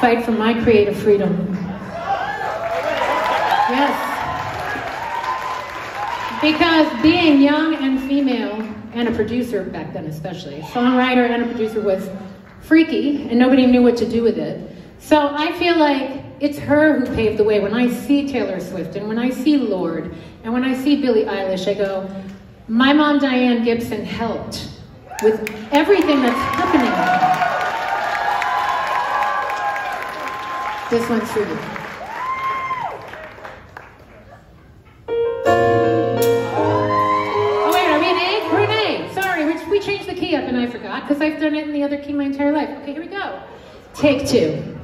fight for my creative freedom. Yes. Because being young and female, and a producer back then especially, songwriter and a producer was freaky, and nobody knew what to do with it. So I feel like it's her who paved the way. When I see Taylor Swift, and when I see Lorde and when I see Billie Eilish, I go, my mom, Diane Gibson, helped with everything that's happening. This one's for you. Oh wait, are we in A? We're in A. Sorry, we, we changed the key up and I forgot because I've done it in the other key my entire life. Okay, here we go. Take two.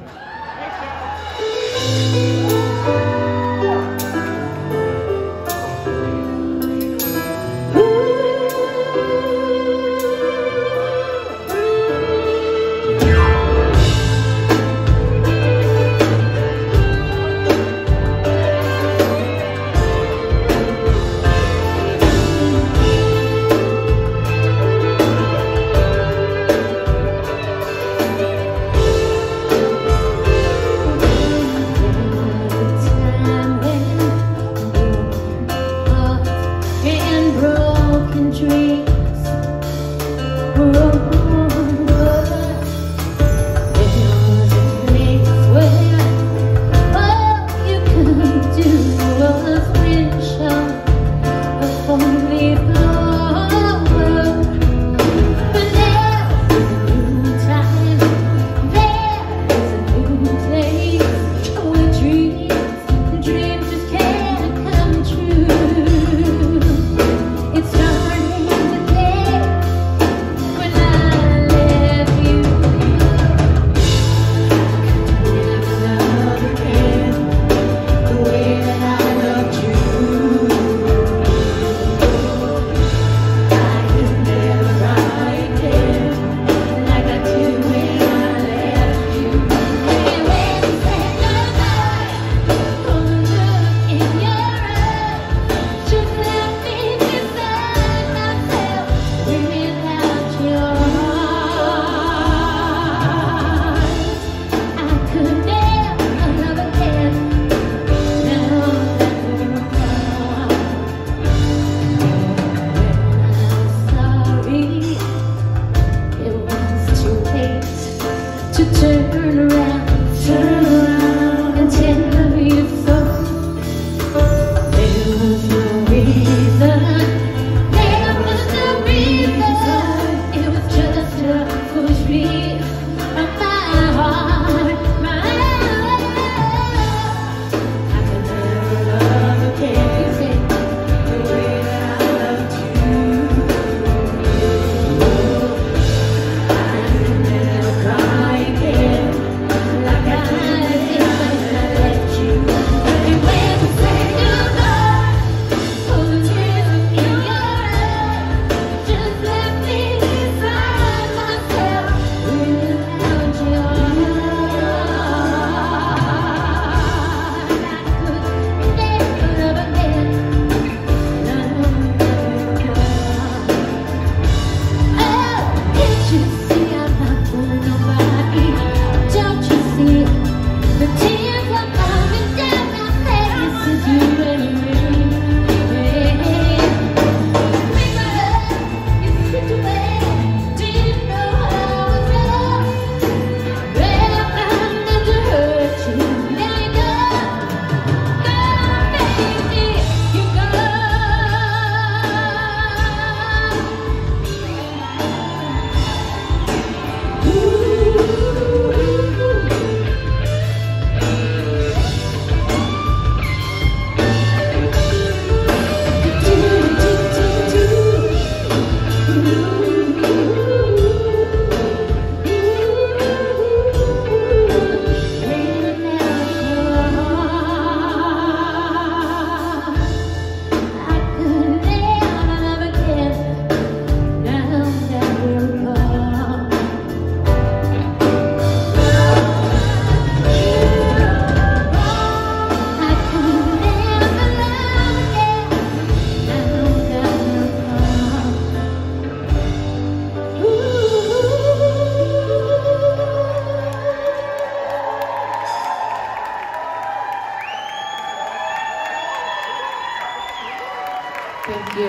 Thank you.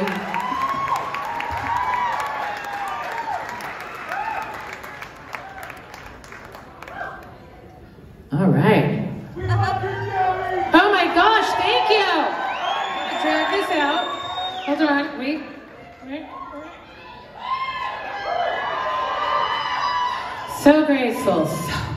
All right. Oh my gosh, thank you. Drag this out. Hold on, wait. So graceful. So